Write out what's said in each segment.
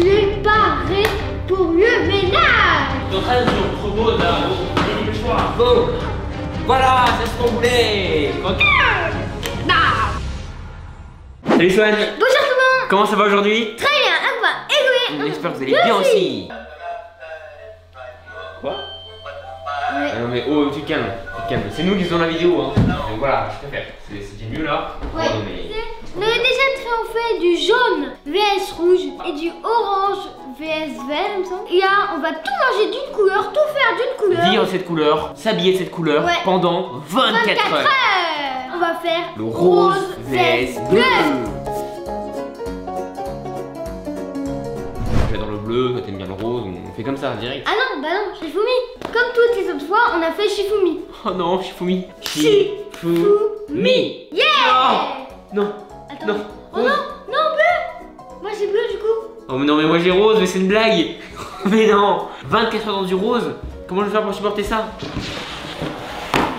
préparé pour le ménage. Là, bon, j'ai le choix. Bon, voilà, c'est ce qu'on voulait. Salut Swan, Bonjour tout le monde. comment ça va aujourd'hui? Très bien, à quoi On Écoutez. espère que vous allez bien aussi. Quoi? Ouais. Ah non mais oh, tu te calmes, tu te calmes. C'est nous qui faisons la vidéo, hein. Donc voilà, je préfère. C'est mieux là. Ouais. Oh, mais... Avait déjà triomphé du jaune vs rouge et du orange vs vert, il me semble. Et là, on va tout manger d'une couleur, tout faire d'une couleur. Vivre cette couleur, s'habiller de cette couleur Ouais. pendant 24, 24 heures. heures. On va faire Le rose vs bleu. J'adore le bleu, toi t'aimes bien le rose, on fait comme ça, direct. Ah non, bah non, Shifumi. Comme toutes les autres fois, on a fait Shifumi. Oh non, Shifumi. Shifumi. Yeah Non. Non. Oh non, non, bleu Moi j'ai bleu du coup. Oh mais non, mais moi j'ai rose, mais c'est une blague. mais non, 24 heures dans du rose. Comment je vais faire pour supporter ça?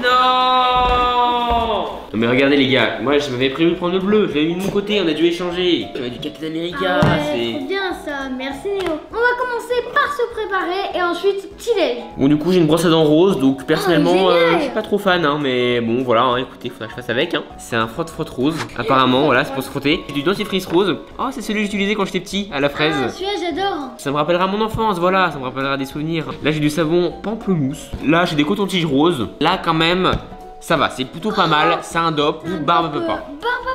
Non Non mais regardez les gars, moi je m'avais prévu de prendre le bleu, je l'avais mis de mon côté, on a dû échanger. J'avais du Captain America, Ah ouais, c'est... bien ça, merci Néo. On va commencer par se préparer et ensuite petit déj. Bon du coup j'ai une brosse à dents rose donc personnellement Oh, génial. euh, je suis pas trop fan hein, mais bon voilà hein, écoutez faudra que je fasse avec hein. C'est un frotte frotte rose apparemment voilà c'est pour se frotter. C'est du dentifrice rose. Oh c'est celui que j'utilisais quand j'étais petit à la fraise. Ah, celui-là j'adore. Ça me rappellera mon enfance, voilà, ça me rappellera des souvenirs. Là j'ai du savon pamplemousse. Là j'ai des cotons-tiges roses. Là quand même, ça va, c'est plutôt pas mal. C'est un dop ou barbe Euh, papa. Barbe papa.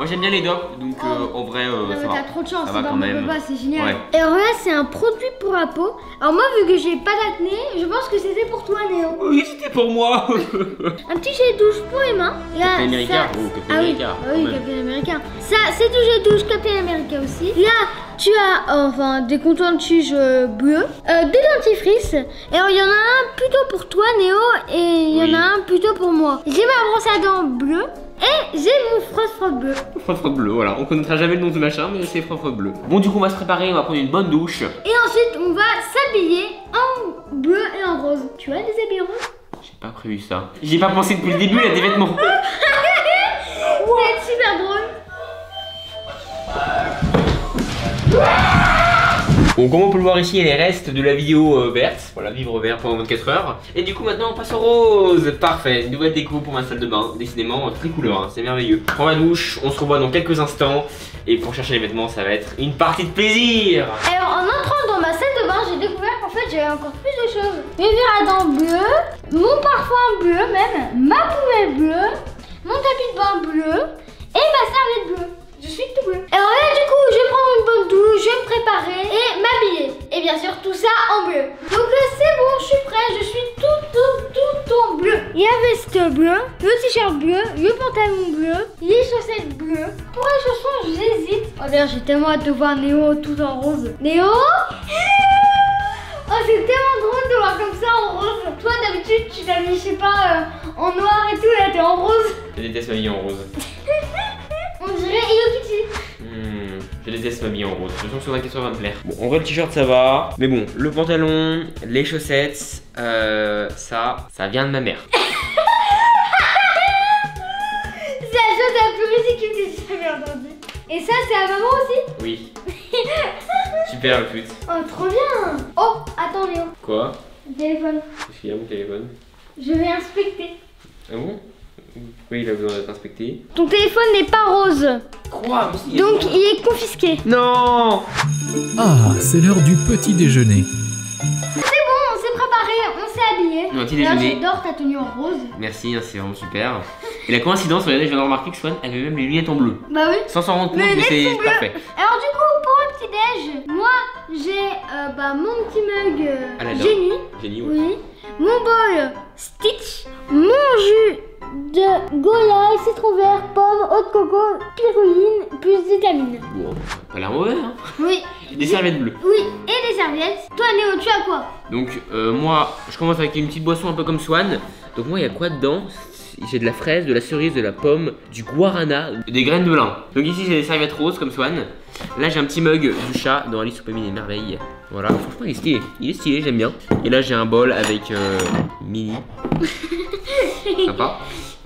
Moi j'aime bien les dop, donc euh, en vrai euh, Non ça mais va. t'as trop de chance, Ça c'est va quand Barbe même. papa, c'est génial. Ouais. Et alors là c'est un produit pour la peau. Alors moi vu que j'ai pas d'acné, je pense que c'était pour toi Néo. Oui c'était pour moi. Un petit gel douche pour les mains. Là, Captain America. ça- Oh, Captain ah oui, America, ah oui. Captain America. Ça, c'est du gel douche Captain America aussi. Là, tu as euh, enfin des contents-tiges euh, bleus, euh, des dentifrices. Et alors, il y en a un plutôt pour toi, Néo, et il y Oui. en a un plutôt pour moi. J'ai ma brosse à dents bleue et j'ai mon frotte-frotte bleu. frotte bleu, voilà. On connaîtra jamais le nom du machin, mais c'est frotte bleu. Bon du coup on va se préparer, on va prendre une bonne douche. Et ensuite, on va s'habiller en bleu et en rose. Tu as des habits roses J'ai pas prévu ça. J'y ai pas pensé depuis le début, il y a des vêtements. Bon, comme on peut le voir ici, il y a les restes de la vidéo euh, verte. Voilà, vivre vert pendant 24 heures. Et du coup, maintenant, on passe au rose. Parfait, nouvelle déco pour ma salle de bain. Décidément, euh, très couleur, hein, c'est merveilleux. Prends la douche, on se revoit dans quelques instants. Et pour chercher les vêtements, ça va être une partie de plaisir. Alors en entrant dans ma salle de bain, j'ai découvert qu'en fait j'avais encore plus de choses. Mes verres bleus, mon parfum bleu même, ma poubelle bleue, mon tapis de bain bleu et ma serviette bleue. Je suis tout bleu. Alors là du coup, je vais prendre une bonne douche, je vais me préparer et m'habiller. Et bien sûr tout ça en bleu. Donc là c'est bon, je suis prêt, je suis tout tout tout en bleu. Il y a veste bleue, le t-shirt bleu, le pantalon bleu, les chaussettes bleues. Pour les chaussons, j'hésite. Oh d'ailleurs, j'ai tellement hâte de voir Néo tout en rose. Néo Oh, c'est tellement drôle de voir comme ça en rose. Toi, d'habitude, tu t'habilles, je sais pas, euh, en noir et tout, là, t'es en rose. Je déteste m'habiller en rose. On dirait Hello Kitty. Je déteste m'habiller en rose. Je sens que sur 24 heures va me plaire. Bon, en vrai, le t-shirt ça va. Mais bon, le pantalon, les chaussettes, euh, ça, ça vient de ma mère. C'est la chose la plus ridicule que j'ai jamais entendue. Et ça, c'est à maman aussi Oui. Super le pute. Oh, trop bien Oh, attends, Léo. Quoi? Téléphone. Qu'est-ce qu'il y a mon téléphone? Je vais inspecter. Ah bon? Pourquoi il a besoin d'être inspecté Ton téléphone n'est pas rose. Quoi si, Donc, il est confisqué. Non Ah, c'est l'heure du petit déjeuner. C'est bon, on s'est préparé, on s'est habillé. Le petit déjeuner. J'adore ta tenue en rose. Merci, hein, c'est vraiment super. Et la coïncidence, regardez, je viens de remarquer que Swan avait même les lunettes en bleu. Bah oui. Sans s'en rendre compte, mais c'est parfait. Alors du coup, pour un petit déj, moi j'ai euh, bah, mon petit mug euh, Aladdin. Génie, Génie, ouais. oui, mon bol Stitch, mon jus de Goya, citron vert, pomme, eau de coco, piruline, plus vitamines. Bon, pas l'air mauvais, hein. Oui, Des serviettes bleues. oui, et des serviettes. Toi Néo, tu as quoi? Donc, euh, moi, je commence avec une petite boisson un peu comme Swan. Donc, moi, il y a quoi dedans? J'ai de la fraise, de la cerise, de la pomme, du guarana, des graines de lin. Donc, ici, j'ai des serviettes roses comme Swan. Là, j'ai un petit mug du chat dans Alice au Pays des Merveilles. Voilà, franchement, il est stylé. Il est stylé, j'aime bien. Et là, j'ai un bol avec euh, Mini. Sympa.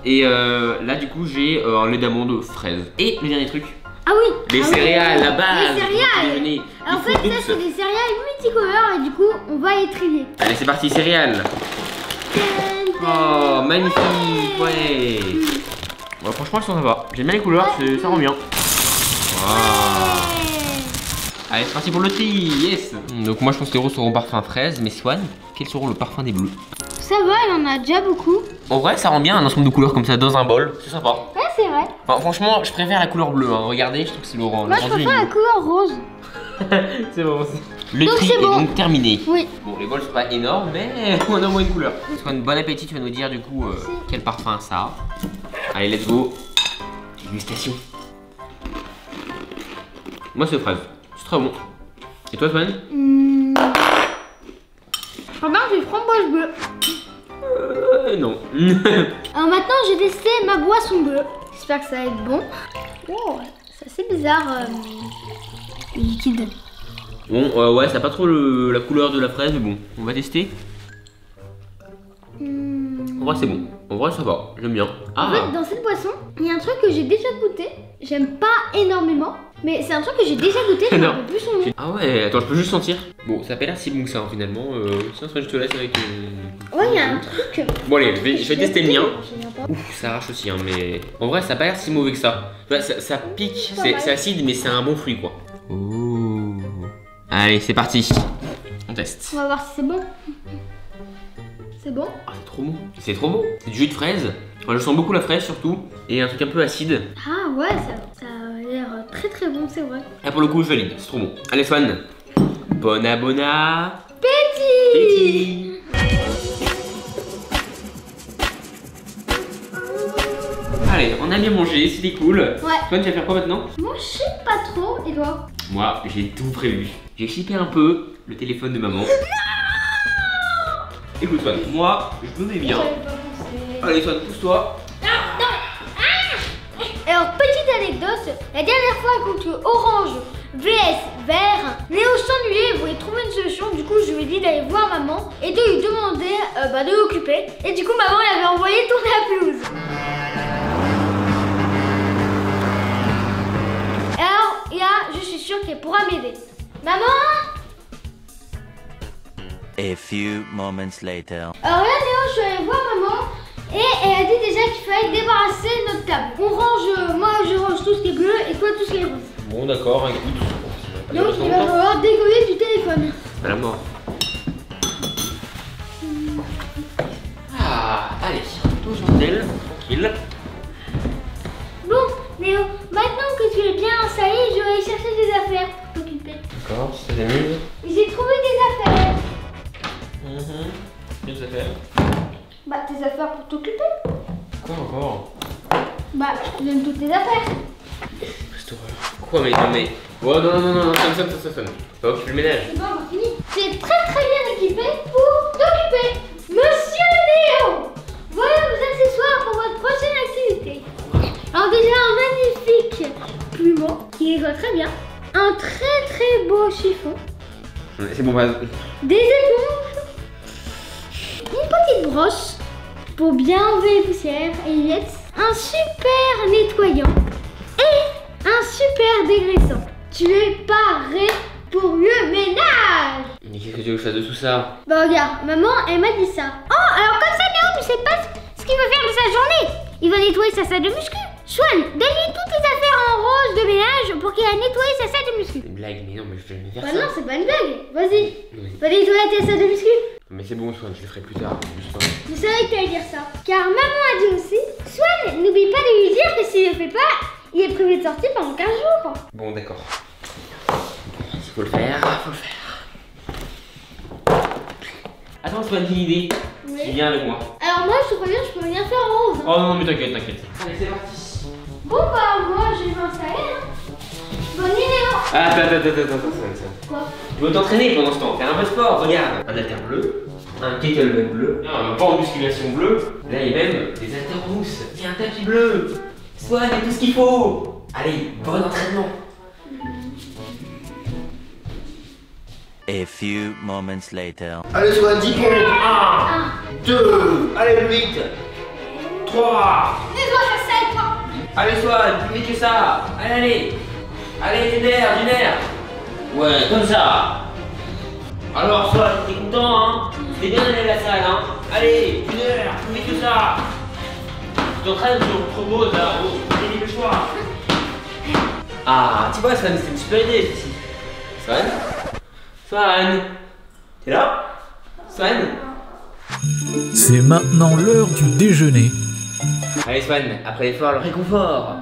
Et euh, là, du coup, j'ai euh, un lait d'amande fraise. Et le dernier truc, Ah oui. Les ah oui. céréales, la base. Les céréales. En fait, ça c'est des céréales multicolores et du coup, on va les trier. Allez, c'est parti, céréales. Oh, magnifique, ouais. Ouais, franchement, elles sont sympas. J'aime bien les couleurs, ça rend bien. Waouh. Allez, c'est parti pour le tri, yes. Donc moi, je pense que les roses seront parfum fraise, mais Swan, quels seront le parfum des bleus? Ça va, il en a déjà beaucoup. En vrai, ça rend bien un ensemble de couleurs comme ça dans un bol, c'est sympa. Ouais, c'est vrai. Enfin, franchement, je préfère la couleur bleue. Hein. Regardez, je trouve que c'est le rang. Moi, je préfère la couleur rose. c'est bon. Le Donc, tri c'est est bon. donc terminé. Oui. Bon, les bols sont pas énormes, mais on a au moins une couleur. Swan, bon appétit. Tu vas nous dire du coup euh, quel parfum ça a. Allez, let's go. Dégustation. Moi, c'est fraise. C'est très bon. Et toi, Swan? Hum... Remarque, j'ai framboise bleue. Euh, Non. Alors maintenant, j'ai testé ma boisson bleue. J'espère que ça va être bon. Oh, c'est assez bizarre. euh, liquide. bon, euh, ouais, ça a pas trop le- la couleur de la fraise, mais bon, on va tester. Hum, En vrai, c'est bon. En vrai, ça va. J'aime bien. En Ah, fait, dans cette boisson, il y a un truc que j'ai déjà goûté. J'aime pas énormément, mais c'est un truc que j'ai déjà goûté. Je plus son nom. Ah ouais, attends, je peux juste sentir. Bon, ça a pas l'air si bon que ça hein, finalement. Euh, tiens, je te laisse avec. euh, Ouais, il y a un truc. Bon, allez, je vais, je vais tester le mien. Ouf, ça arrache aussi, hein, mais en vrai, ça a pas l'air si mauvais que ça. Tu vois, ça, ça pique, c'est acide, mais c'est un bon fruit quoi. Oh. Allez, c'est parti. On teste. On va voir si c'est bon. C'est bon Ah, c'est trop bon. C'est trop bon. C'est du jus de fraise. Je sens beaucoup la fraise surtout. Et un truc un peu acide. Ah ouais, ça, ça a l'air très très bon, c'est vrai. Là, pour le coup, je valide. C'est trop bon. Allez, Swan. Bon abonna. Petit Allez, on a bien mangé, c'était cool. Ouais. Swan, tu vas faire quoi maintenant Moi, je sais pas trop, et toi Moi, j'ai tout prévu. J'ai chippé un peu le téléphone de maman. Écoute, Swan, moi, je mets bien. Allez, Swan, pousse-toi. Alors, petite anecdote, la dernière fois contre Orange VS Vert, Léo s'ennuyait voulait trouver une solution. Du coup, je lui ai dit d'aller voir maman et de lui demander euh, bah, de l'occuper. Et du coup, maman elle avait envoyé tourner la pelouse. Alors, là, je suis sûre qu'elle pourra m'aider. Maman A few moments later. Alors là, Léo, je suis allée voir maman et elle a dit déjà qu'il fallait débarrasser notre table. On range, euh, moi je range tout ce qui est bleu et toi tout ce qui est rose. Bon, d'accord, écoute. Donc il va falloir décoller du téléphone. À la mort. Des éponges. Une petite brosse pour bien enlever les poussières et les miettes. Un super nettoyant. Et un super dégraissant. Tu es paré pour le ménage. Mais qu'est-ce que tu veux que je fasse de tout ça? Bah regarde, maman, elle m'a dit ça. Oh, alors comme ça, Léo, tu sais pas ce- ce qu'il veut faire de sa journée. Il va nettoyer sa salle de muscu. Swan, donne-lui toutes tes affaires de ménage pour qu'il aille nettoyer sa salle de muscu. C'est une blague, mais non, mais je vais jamais faire Bah ça. non, c'est pas une blague. Vas-y, Oui. va nettoyer ta salle de muscu. Mais c'est bon, Swan, je le ferai plus tard. Je savais que t'allais dire ça. Car maman a dit aussi, Swan, n'oublie pas de lui dire que s'il le fait pas, il est prévu de sortir pendant 15 jours. Bon, d'accord. S'il faut le faire, faut le faire. Attends, Swan, j'ai une idée. Oui. Tu viens avec moi. Alors moi, je te préviens, je peux rien faire en rose. Oh non, mais t'inquiète, t'inquiète. Allez, c'est parti. Bon bah, moi, je vais m'installer. Hein. Bonne idée, Léo. Ah, attends, attends, attends, attends, attends, attends. Quoi? Tu veux t'entraîner pendant ce temps, faire un peu de sport, regarde. Un haltère bleu, un kettlebell bleu, un banc de musculation bleu. Là, il y a même des haltères rousses. Il y a un tapis bleu. Y a tout ce qu'il faut. Allez, bon entraînement. A few moments later. Allez, Swan, 10 pompes. 1, 2, allez, plus vite. 3. Allez, Swan, plus vite que ça. Allez, allez. Allez, du nerf, du nerf. Ouais, comme ça. Alors, Swan, t'es content, hein? T'es bien allé à la salle, hein? Allez, du nerf, plus vite que ça. Je t'entraîne sur promo, là, oh, le choix. Ah, tu vois, Swan, c'est une super idée, ici. Swan? Swan? T'es là? Swan? C'est maintenant l'heure du déjeuner. Allez, Swan, après l'effort, le réconfort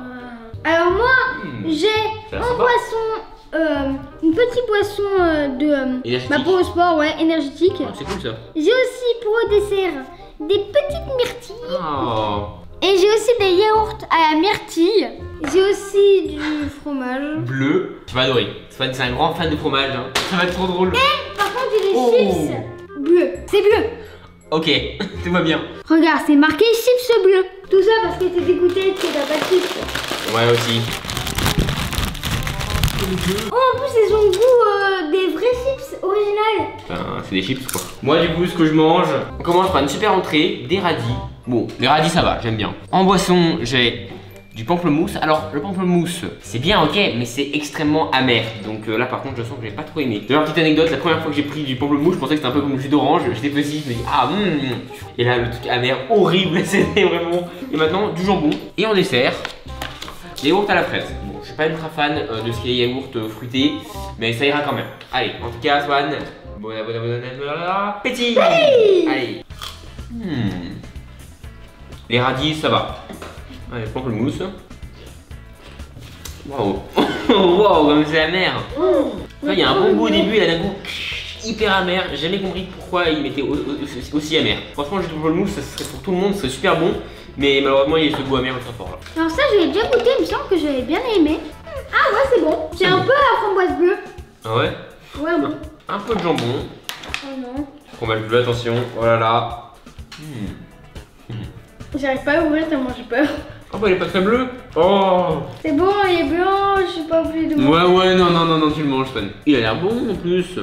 Alors moi, Hmm. j'ai un sympa. boisson, euh, une petite boisson euh, de euh, bah, pour le sport, ouais, énergétique. Ah, C'est cool ça J'ai aussi pour le dessert des petites myrtilles. Oh Et j'ai aussi des yaourts à la myrtille. J'ai aussi du fromage. Bleu, tu vas adorer. Swan, c'est un grand fan de fromage, hein. Ça va être trop drôle. Par contre, j'ai des Oh. chips bleus. C'est bleu. Ok, tout va bien. Regarde, c'est marqué chips bleu. Tout ça parce que t'es dégoûté que t'as pas de chips. Ouais, aussi. Oh, en plus, ils ont le goût euh, des vrais chips originales. Enfin, c'est des chips quoi. Moi, du coup, ce que je mange, on commence par une super entrée, des radis. Bon, les radis, ça va, j'aime bien. En boisson, j'ai du pamplemousse. Alors, le pamplemousse, c'est bien, ok, mais c'est extrêmement amer. Donc euh, là, par contre, je sens que j'ai pas trop aimé. D'ailleurs, petite anecdote, la première fois que j'ai pris du pamplemousse, je pensais que c'était un peu comme le jus d'orange. J'étais petit, je me dis, ah, hum. Et là, le truc amer, horrible, c'était vraiment. Et maintenant, du jambon. Et en dessert, des yaourts à la fraise. Bon, je suis pas ultra fan euh, de ce qui est yaourt euh, fruité, mais ça ira quand même. Allez, en tout cas, Swan, bon, bon, bon, bon, appétit Allez Hmm. Les radis, ça va. Allez, je prends le mousse. Waouh Waouh, comme c'est amer Là, il y a un bon goût au début, il a un goût hyper amer. J'ai jamais compris pourquoi il mettait au- au- aussi amer. Franchement, je trouve le mousse, ça serait pour tout le monde, c'est super bon. Mais malheureusement, il y a ce goût amer ultra fort là. Alors ça, je l'ai déjà goûté, il me semble que j'avais bien aimé. Ah ouais, c'est bon. C'est un peu la framboise bleue. Ah ouais? Ouais, bon. Un peu de jambon. Oh non. Fromage bleu, attention. Oh là là. J'arrive pas à ouvrir tellement j'ai peur. Oh bah il est pas très bleu. Oh. C'est bon, il est blanc, je suis pas obligée de manger. Ouais ouais non non non non tu le manges Span. Il a l'air bon en plus.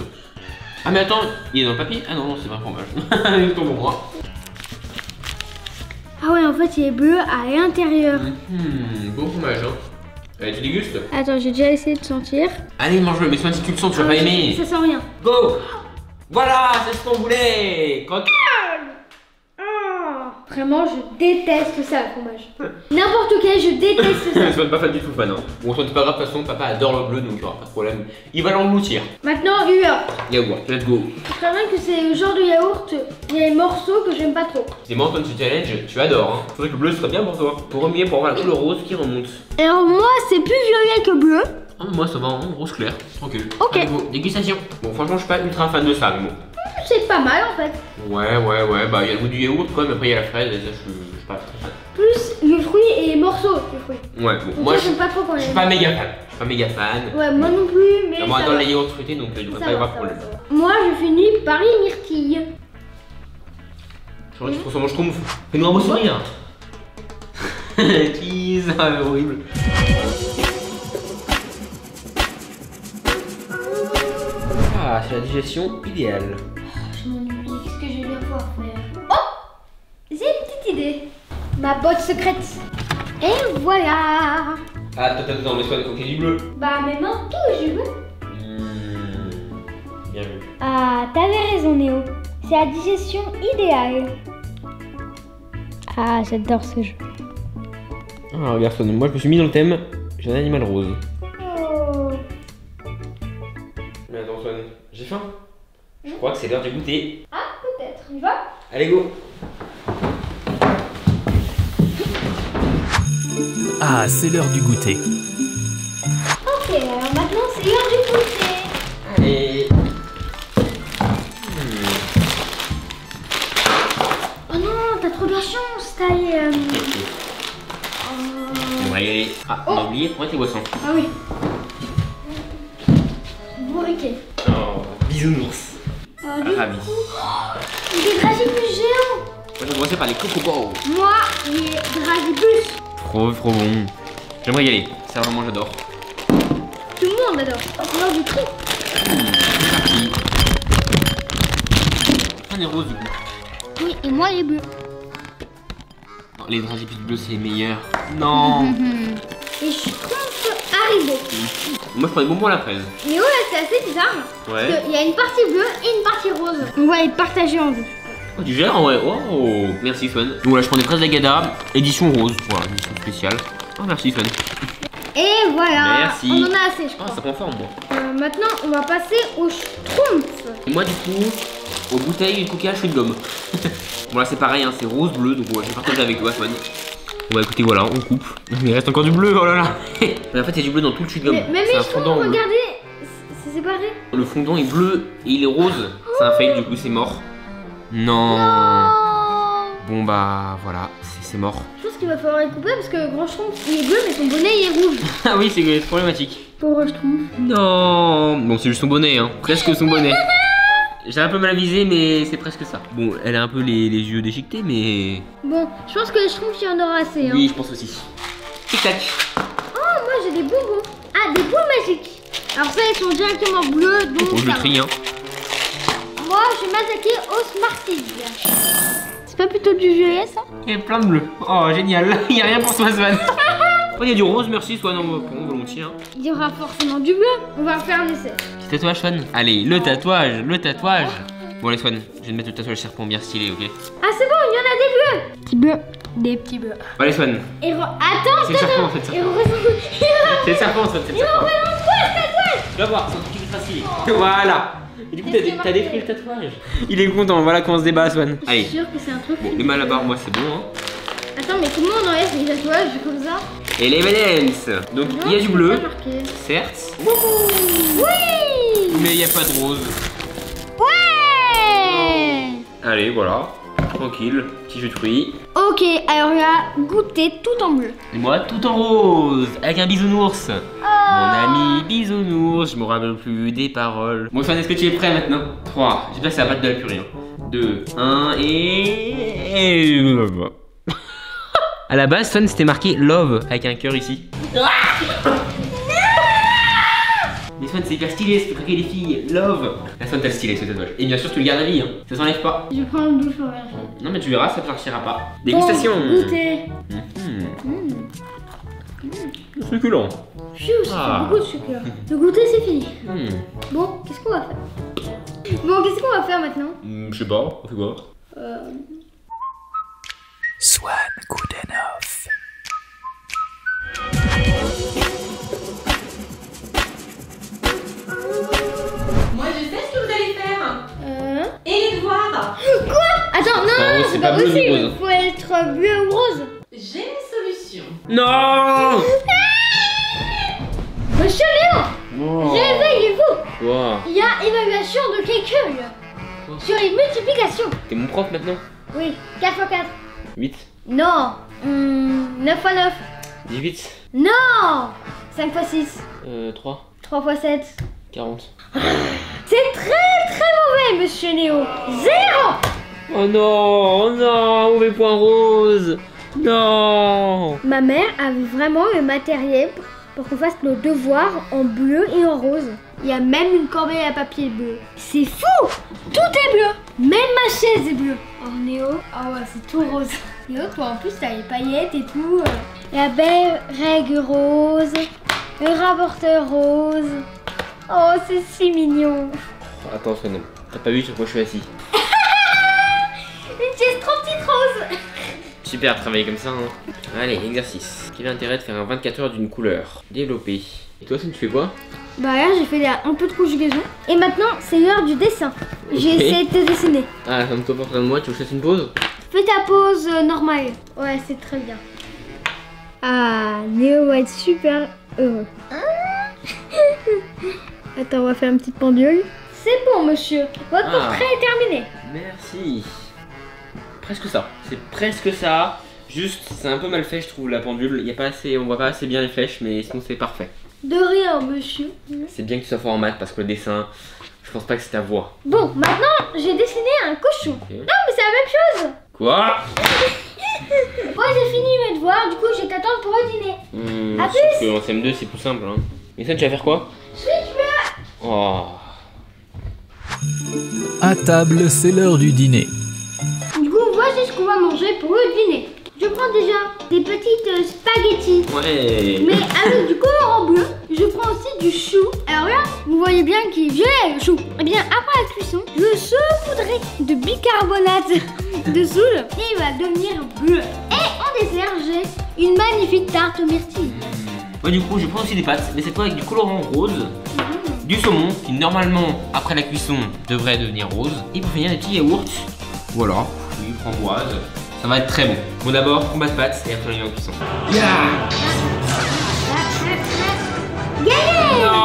Ah mais attends, il est dans le papier Ah non non c'est pas fromage. il est pour moi. Ah ouais, en fait, il est bleu à l'intérieur. Hmm, bon fromage hein. Allez tu dégustes? Attends, j'ai déjà essayé de sentir. Allez mange-le, mais Span si tu le sens tu vas pas aimer. Ça sent rien. Go Voilà, c'est ce qu'on voulait Croque Ah, Vraiment, je déteste ça, le fromage. N'importe quel, je déteste ça. Span pas fan du tout fan hein. Bon Span c'est pas grave, de toute façon papa adore le bleu donc il aura pas de problème. Il va l'engloutir. Maintenant, yaourt. Yaourt, let's go. Je sais bien que c'est le genre de yaourt, il y a des morceaux que j'aime pas trop. C'est moi Antoine ce challenge, tu adores hein. Faudrait que le bleu serait bien pour toi. Pour remuer pour avoir la couleur rose qui remonte. Alors moi, c'est plus violet que bleu. Ah, moi ça va en rose clair, tranquille. Ok. Allez, go, dégustation. Bon, franchement, je suis pas ultra fan de ça, mais bon. C'est pas mal en fait. Ouais, ouais, ouais, bah il y a le goût du yaourt quand même, après il y a la fraise, et ça je suis je suis pas très fan. Plus le fruit et les morceaux de fruits. Ouais, bon, Donc moi ça, je pas trop quand je suis pas méga fan. Je suis pas méga fan. Ouais, moi non plus, mais. moi j'adore va. les yaourts fruités donc euh, il devrait Ça pas y avoir problème. Moi, je finis par les myrtilles. Je crois que tu mange trop mouf. Fais-nous un beau sourire. Cheese, ah, horrible. Ah, c'est la digestion idéale. Une petite idée. Ma botte secrète. Et voilà Ah, attends, attends, attends, mais soit faut qu'il y ait du bleu. Bah, mes mains, tout, je veux. Mmh, bien vu. Ah, t'avais raison, Néo. C'est la digestion idéale. Ah, j'adore ce jeu. Ah, regarde, moi je me suis mis dans le thème, j'ai un animal rose. Oh. Mais attends, Swan, j'ai faim. Je crois que c'est l'heure du goûter. Ah, peut-être. On y va? Allez, go Ah, c'est l'heure du goûter. Ok, alors maintenant, c'est l'heure du goûter. Allez Oh non, t'as trop de la chance, t'as les, euh, On va y aller. Ah, on a oublié pour mettre les boissons. Ah oui. Bourriquet. Oh, bisounours. Euh, du Ravi. coup, des dragées plus géants. Moi, je vais commencer par les coco balls. Moi, les dragées plus. Trop, trop bon. J'aimerais y aller. Ça, vraiment, j'adore. Tout le monde adore. C'est l'heure du prix. Plein des roses, du coup. Oui, et moi, les bleus. Non, les dragées bleus, c'est les meilleurs. Non Et je compte Haribo. Moi, je prends des bonbons à la fraise. Mais ouais, c'est assez bizarre. Parce Ouais. qu'il y a une partie bleue et une partie rose. On va les partager en deux. Oh, du gère, ouais. Oh, merci Swan. Donc voilà, je prends des fraises d'Agada, édition rose. Voilà, édition spéciale. Oh, merci Swan. Et voilà. Merci. On en a assez, je Oh, crois. ça prend forme, moi. Euh, maintenant, on va passer au schtroumpf. Et moi, du coup, aux bouteilles de fais de gomme. bon, là, c'est pareil, hein, c'est rose, bleu, donc ouais, je vais partager avec toi, Swan. Bon, écoutez, voilà, on coupe. Il reste encore du bleu, oh là là. Mais en fait, il y a du bleu dans tout le chewing-gum. Mais, mais un schtroumpfs, fondant regardez, c'est- c'est séparé. Le fondant est bleu et il est rose. C'est un fail, du coup, c'est mort. Non. Bon, bah, voilà, c'est mort. Je pense qu'il va falloir les couper parce que grand schtroumpf, il est bleu, mais son bonnet, il est rouge. Ah oui, c'est problématique. Pauvre schtroumpf. Non Bon, c'est juste son bonnet, hein. Presque son bonnet. J'ai un peu mal visé, mais c'est presque ça. Bon, elle a un peu les, les yeux déchiquetés, mais. Bon, je pense que les schtroumpfs, il y en aura assez. Hein. Oui, je pense aussi. Tic-tac. Oh, moi, j'ai des bonbons. Ah, des boules magiques. Alors ça, ils sont directement bleus, donc Bon, je le trie, hein. Moi, je vais m'attaquer au Smarties. C'est pas plutôt du violet, ça Il y a plein de bleu. Oh, génial. Il y a rien pour toi, Swan. Oh, il y a du rose, merci, Swan. On va prendre volontiers. Hein. Il y aura forcément du bleu. On va refaire un essai. Petit tatouage, Swan. Allez, le tatouage, le tatouage. Bon, allez, Swan, je vais te mettre le tatouage serpent bien stylé, ok Ah, c'est bon, il y en a des bleus. Petits bleus. Des petits bleus. Bon, Allez, Swan. Et re- Attends, C'est le serpent, en fait, Il ça. C'est le serpent, Swan, c'est le Il serpent. représente quoi, ce tatouage Tu vas voir, c'est un truc qui est facile. Voilà. Et du coup, t'as marqué détruit le tatouage. Il est content, voilà comment on se débat, Swan. Je Allez. suis sûre que c'est un truc... Bon, les malabar, moi, c'est bon, hein. Attends, mais comment on enlève les tatouages comme ça Et les M&M's. Donc, il y a du bleu, certes, Oui mais il n'y a pas de rose. Ouais Allez, voilà. Tranquille, petit jus de fruits. Ok, alors il a goûté tout en bleu. Et moi, tout en rose, avec un bisounours. Mon ami bisounours, je me rappelle plus des paroles. Bon, Swan, est-ce que tu es prêt maintenant? 3. J'espère que ça va battre de la purée. 2, 1 et. À la base, Swan, c'était marqué love avec un cœur ici. C'est hyper stylé, c'est pour craquer les filles. Love. La Swan, t'as le stylé ce tatouage. Et bien sûr, tu le gardes à vie, hein. ça s'enlève pas. Je prends une douche vérifier. Non, mais tu verras, ça ne partira pas. Dégustation. Bon, goûter. Mhm. Succulent. Pfiou, ça Ah. fait beaucoup de sucre. Le goûter, c'est fini. Hmm. Bon, qu'est-ce qu'on va faire? Bon, qu'est-ce qu'on va faire maintenant? Hmm, Je sais pas, on fait quoi? Euh... Swan Koudenov. Et les devoirs. Attends, non, Pas non, c'est pas possible. rose. Faut être bleu ou rose. J'ai une solution. Non Monsieur Léon, réveillez-vous. Quoi Il y a évaluation de calcul sur les multiplications. T'es mon prof maintenant Oui, 4 x 4. 8 Non. Hum, 9 x 9. 18 Non 5 x 6. euh, 3 3 x 7. 40 C'est très très mauvais, monsieur Léo. Zéro Oh non Oh non Mauvais point rose Non Ma mère avait vraiment le matériel pour- pour qu'on fasse nos devoirs en bleu et en rose. Il y a même une corbeille à papier bleu. C'est fou Tout est bleu Même ma chaise est bleue. Oh Néo, ah ouais, c'est tout rose. Néo, toi en plus, t'as les paillettes et tout. euh. La belle règle rose. Le rapporteur rose. Oh, c'est si mignon. Attends, t'as pas vu sur quoi je suis assis Une chaise trop petite rose. Super, travailler comme ça. Hein. Allez, exercice. Quel est l'intérêt de faire un 24 heures d'une couleur Développer. Et toi, Swan, tu fais quoi Bah là, j'ai fait un peu de conjugaison. Et maintenant, c'est l'heure du dessin. J'ai essayé de te dessiner. Ah, comme toi, pour de moi, tu veux que je fasse une pause Fais ta pause euh, normale. Ouais, c'est très bien. Ah, Néo va être super heureux. Attends, on va faire une petite pendule. C'est bon, monsieur. Votre Ah. portrait est terminé. Merci. Presque ça. C'est presque ça. Juste, c'est un peu mal fait, je trouve, la pendule. Y a pas assez, on voit pas assez bien les flèches, mais sinon c'est parfait. De rien, monsieur. C'est bien que tu sois fort en maths parce que le dessin, je pense pas que c'est ta voix. Bon, maintenant, j'ai dessiné un cochon. Non, mais c'est la même chose. Quoi? Moi, j'ai fini mes devoirs. Du coup, je vais t'attendre pour le dîner. hmm, À Sauf qu'en CM2, c'est plus simple. Hein. Et ça, tu vas faire quoi? Oh. À table, c'est l'heure du dîner. Du coup, voici ce qu'on va manger pour le dîner. Je prends déjà des petites euh, spaghettis. Ouais. Mais avec du colorant bleu, je prends aussi du chou. Alors là, vous voyez bien qu'il est violet le chou. Eh bien, après la cuisson, je saupoudrerai de bicarbonate de soude et il va devenir bleu. Et en dessert, j'ai une magnifique tarte aux myrtilles. Moi du coup je prends aussi des pâtes, mais cette fois avec du colorant rose, du saumon qui normalement après la cuisson devrait devenir rose, et pour finir des petits yaourts. Voilà, fruits, framboises, ça va être très bon. Bon d'abord combat de pâtes et après on y va en cuisson. Gagné Non.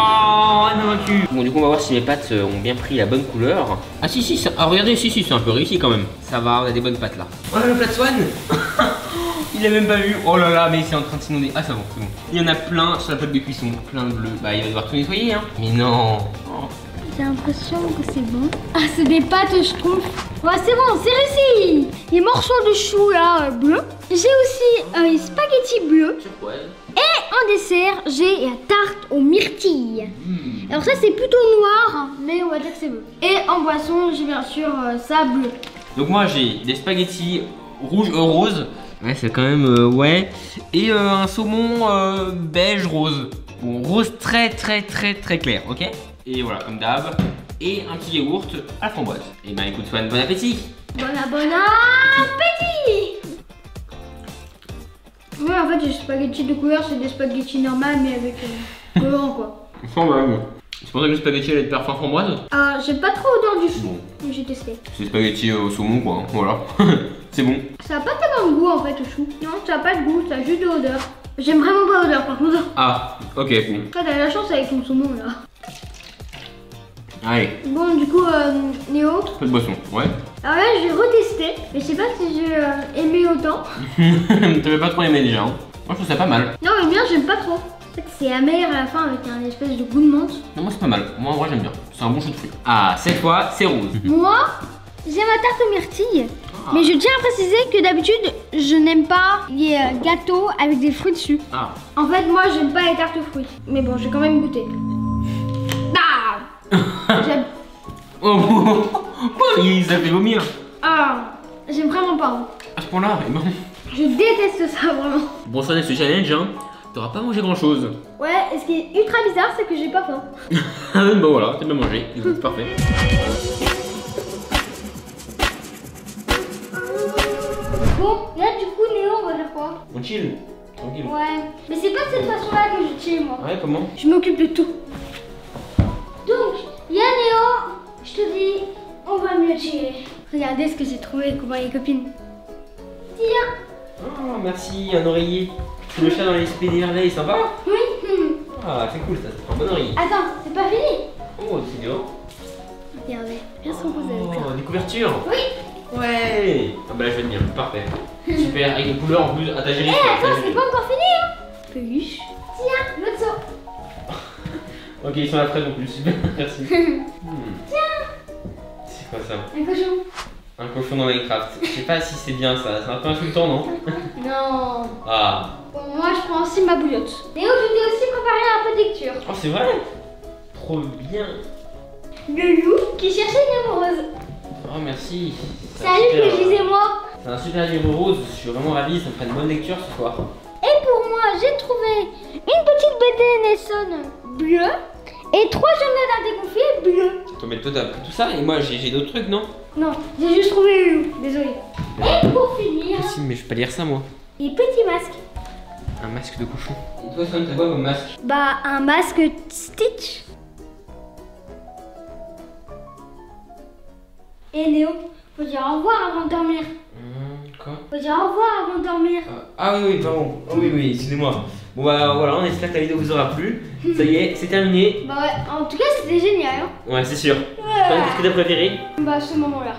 Bon du coup on va voir si mes pâtes euh, ont bien pris la bonne couleur. Ah si si, ça... ah regardez, si si, c'est un peu réussi quand même. Ça va, on a des bonnes pâtes là. Oh le plat de Swan Il a même pas vu. Oh là là, mais c'est en train de s'inonder. Ah, c'est bon, c'est bon. Il y en a plein sur la plaque de cuisson, plein de bleu. Bah, il va devoir tout nettoyer, hein. Mais non. Oh. J'ai l'impression que c'est bon. Ah, c'est des pâtes, je trouve. Ouais, c'est bon, c'est réussi. Les morceaux de chou là, euh, bleus. J'ai aussi euh, les spaghettis bleus. Turquoise. Et en dessert, j'ai la tarte aux myrtilles. Hmm. Alors ça, c'est plutôt noir, mais on va dire que c'est bleu. Et en boisson, j'ai bien sûr euh, ça bleu. Donc, moi, j'ai des spaghettis rouge euh, rose. Ouais, c'est quand même. euh, ouais. Et euh, un saumon euh, beige rose. Bon, rose très, très, très, très clair, ok? Et voilà, comme d'hab. Et un petit yaourt à la framboise. Et ben, écoute, Swan, bon appétit. Bon bon appétit Ouais, en fait, les spaghettis de couleur, c'est des spaghettis normales, mais avec euh, colorant, quoi. Enfin, bah, bon. C'est pour ça que le spaghetti allait être parfum framboise? Ah, j'ai pas trop odeur du chou, Bon. j'ai testé. C'est spaghetti au saumon, quoi. Voilà. c'est bon. Ça a pas tellement de goût, en fait, le chou. Non, ça a pas de goût, ça a juste de l'odeur. J'aime vraiment pas l'odeur, par contre. Ah, ok, bon. T'as la chance avec ton saumon, là. Allez, Bon, du coup, euh, Néo, peu de boisson, ouais. alors là, j'ai retesté, mais je sais pas si j'ai euh, aimé autant. T'avais pas trop aimé déjà, hein Moi, je trouve ça pas mal. Non, mais bien, j'aime pas trop. En fait, c'est amer à la fin avec un espèce de goût de menthe. Non, moi, c'est pas mal. Moi, en vrai, j'aime bien. C'est un bon chou de fruits. Ah, cette fois, c'est rose. Moi, j'ai ma tarte aux myrtilles. Mais je tiens à préciser que d'habitude, je n'aime pas les euh, gâteaux avec des fruits dessus. Ah. En fait, moi, j'aime pas les tartes aux fruits. Mais bon, j'ai quand même goûté. Ah J'aime. Oh, oh, oh, il ça fait vomir. Ah J'aime vraiment pas. hein. À ce point-là, eh ben. Je déteste ça, vraiment. Bon, ça, ce challenge, hein. T'auras pas mangé grand chose. Ouais, et ce qui est ultra bizarre, c'est que j'ai pas faim. bon, voilà, t'as bien mangé. Écoute, parfait. Bon, là, du coup, Néo, on va faire quoi On chill. Tranquille. Ouais. Mais c'est pas de cette façon-là que je chill, moi. Ouais, comment? Je m'occupe de tout. Donc, Yanéo, je te dis, on va mieux chiller. Regardez ce que j'ai trouvé, comment les copines. Tiens, Oh, merci, un oreiller. Le chat dans les SPDR là, il est sympa. oui. Ah, c'est cool ça, c'est un bon oreiller. Attends, c'est pas fini. Oh, c'est bien. Regardez, elles sont roses avec ça. Oh, des couvertures. Oui. Ouais. Ah bah là, je vais tenir. Parfait. Super, avec des couleurs en plus. Ah, t'as géré Eh, attends, c'est pas encore fini, hein. Peluche. Tiens, l'autre saut. Ok, ils sont à la fraise en plus. Super, merci. Hmm. C'est quoi ça? Un cochon. Un cochon dans Minecraft. Je sais pas si c'est bien ça. C'est un peu insultant, non? Non. Ah. Bon, moi, je prends aussi ma bouillotte. Néo, je t'ai aussi préparé un peu de lecture. Oh, c'est vrai? Trop bien. Le loup qui cherchait une amoureuse. Oh, merci. Salut, je disais moi. C'est un super livre rose. Je suis vraiment ravi. Ça me fait une bonne lecture ce soir. Et pour moi, j'ai trouvé une petite BD Nelson bleue et trois journées d'un déconfié bleu. Toi, mais toi, t'as pris tout ça et moi, j'ai d'autres trucs, non? Non, j'ai juste trouvé le loup, désolé. Et pour finir, Si, mais je peux pas lire ça, moi. les petits masques. Un masque de cochon. Et toi, Swan, t'as quoi comme masque? Bah, un masque Stitch. Et Léo, faut dire au revoir avant de dormir. Hum, Quoi? Faut dire au revoir avant de dormir. Ah oui, oui, pardon. Ah oui, oui, excusez-moi. Bon, bah voilà, on espère que la vidéo vous aura plu. Ça y est, c'est terminé. Bah ouais, en tout cas, c'était génial. Hein Ouais, c'est sûr. Swan, Qu'est-ce que t'as préféré? Bah, ce moment-là.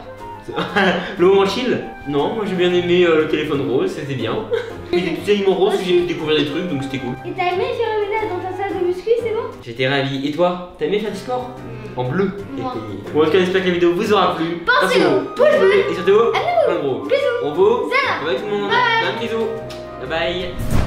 Le moment chill? Non, moi j'ai bien aimé euh, le téléphone rose, c'était bien. Et des petits aliments roses, j'ai pu découvrir des trucs, donc c'était cool. Et t'as aimé faire le ménage dans ta salle de muscu, c'est bon? J'étais ravi. Et toi, t'as aimé faire du sport? En bleu. Bon, en tout cas, j'espère que la vidéo vous aura plu. Pensez Pensez au pouce bleu et surtout, un gros. Bisous. On vous. Zana. Bye tout le monde. Un bisou. Bye bye.